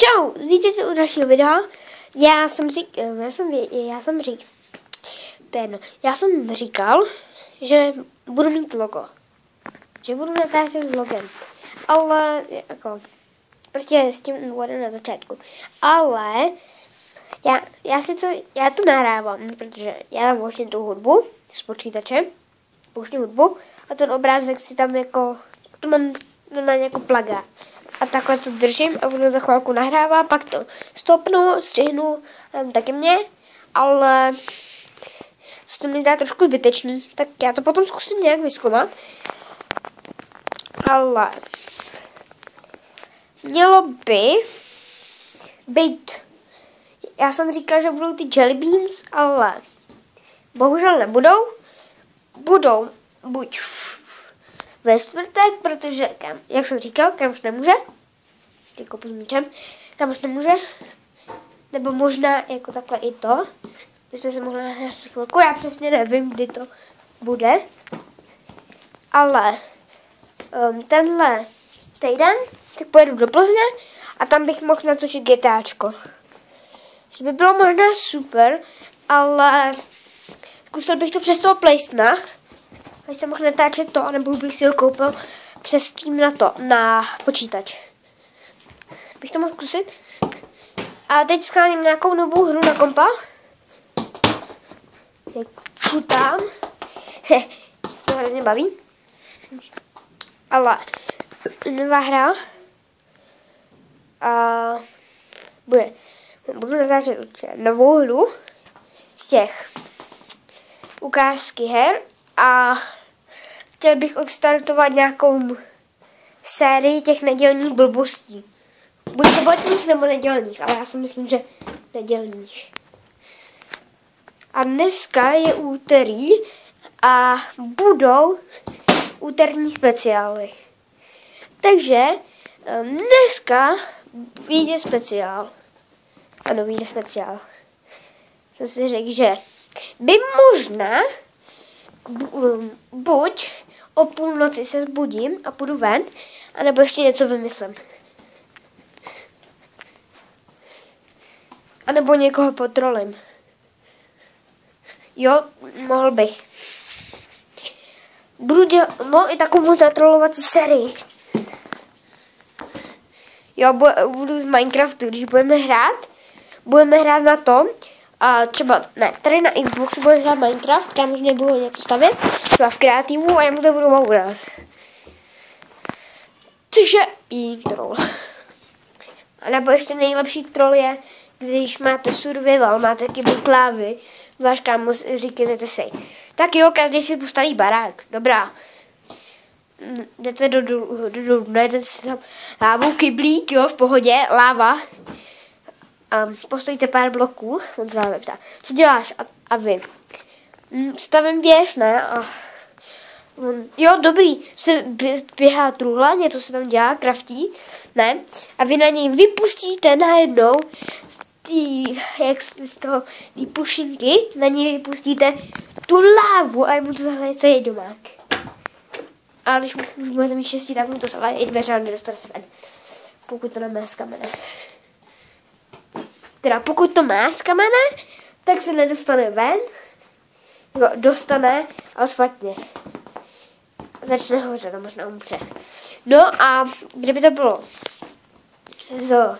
Čau, vítejte u dalšího videa. Já jsem řík, já jsem, já jsem řík, ten, já jsem říkal, že budu mít logo. Že budu natáčet s logem. Ale, jako, prostě s tím úvodem na začátku. Ale, já, já si to, já to nahrávám, protože já tam vlastně tu hudbu s počítačem, pouštím hudbu a ten obrázek si tam jako, to mám normálně jako plagát a takhle to držím a budu za chvilku nahrává, pak to stopnu, střihnu, taky mě, ale to mi zdá trošku zbytečný, tak já to potom zkusím nějak vyzkoumat. Ale mělo by být, já jsem říkal, že budou ty jelly beans, ale bohužel nebudou. Budou buď ve čtvrtek, protože, kam, jak jsem říkal, kam už nemůže, jako s míčem, kam už nemůže, nebo možná jako takhle i to, to jsme se mohli nahrát chvilku, já přesně nevím, kdy to bude, ale um, tenhle týden, tak pojedu do Plzně a tam bych mohl natočit GTAčko. Což by bylo možná super, ale zkusil bych to přes toho Playstona, až jsem mohl natáčet to, nebo bych si ho koupil přes tím na to, na počítač. Bych to mohl zkusit. A teď skláním nějakou novou hru na kompa. Jak čutám. to hrozně baví. Ale nová hra. A bude. Budu natáčet novou hru z těch ukázky her a chtěl bych odstartovat nějakou sérii těch nedělních blbostí. Buď sobotních nebo nedělních, ale já si myslím, že nedělních. A dneska je úterý a budou úterní speciály. Takže ehm, dneska vyjde speciál. Ano, vyjde speciál. Jsem si řekl, že by možná buď o půlnoci se zbudím a půjdu ven, anebo ještě něco vymyslím. A nebo někoho potrolím. Jo, mohl bych. Budu dělat, no i takovou možná trolovací sérii. Jo, budu z Minecraftu, když budeme hrát, budeme hrát na tom, a třeba, ne, tady na Xboxu bude hrát Minecraft, tam už nebudu něco stavět, třeba v kreativu a já mu to budu hrát. Cože jiný troll. A nebo ještě nejlepší troll je, když máte survival, máte taky klávy, váš kámo říkáte si, tak jo, každý si postaví barák, dobrá. Jdete do dolů, do, do, najdete si tam lávu, kyblík, jo, v pohodě, láva, um, postavíte pár bloků, on se ptá, co děláš? A, a vy, mm, stavím věž, ne? A on, jo, dobrý, se běhá truhla, něco se tam dělá, kraftí, ne? A vy na něj vypustíte najednou tý, jak z toho, tý pušinky, na něj vypustíte tu lávu a mu to zahleje celý domák. A když už budete mít štěstí, tak mu to zahleje i dveře a nedostane se ven. Pokud to nemá z kamene teda pokud to má z kamene, tak se nedostane ven, no, dostane, a špatně. Začne hořet a možná umře. No a kdyby to bylo z,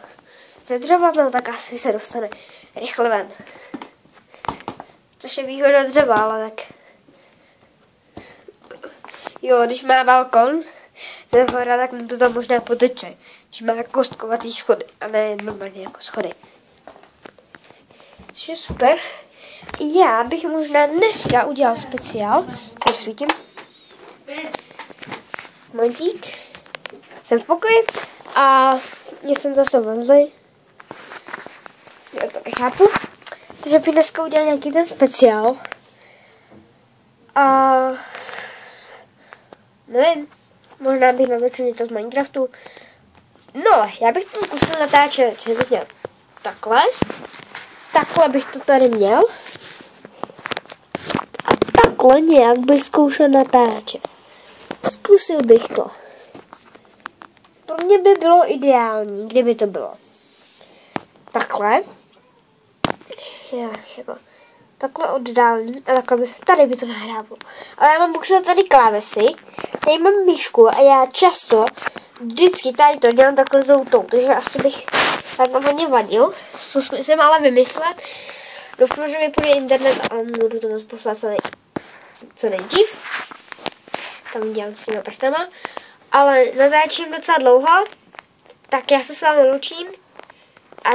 ze dřeva, no tak asi se dostane rychle ven. Což je výhoda dřeva, ale tak... Jo, když má balkon ze hora, tak mu to tam možná poteče. Když má kostkovatý schody, a ne normálně jako schody je super. Já bych možná dneska udělal speciál, tady svítím. Momentík. Jsem v pokoji a jsem zase vezli. Já to nechápu. Takže bych dneska udělal nějaký ten speciál. A nevím, možná bych natočil něco z Minecraftu. No, já bych to zkusil natáčet, že bych měl takhle takhle bych to tady měl. A takhle nějak bych zkoušel natáčet. Zkusil bych to. Pro mě by bylo ideální, kdyby to bylo. takhle. Jak, jako, takhle oddálím a takhle by, tady by to nahrávalo. Ale já mám bohužel tady klávesy, tady mám myšku a já často vždycky tady to dělám takhle zoutou, takže asi bych tak tam hodně vadil. To zkusím ale vymyslet. Doufám, že mi půjde internet a budu to poslat co, nej, co nejdřív. Tam dělám s těmi prstama. Ale natáčím docela dlouho, tak já se s vámi loučím. A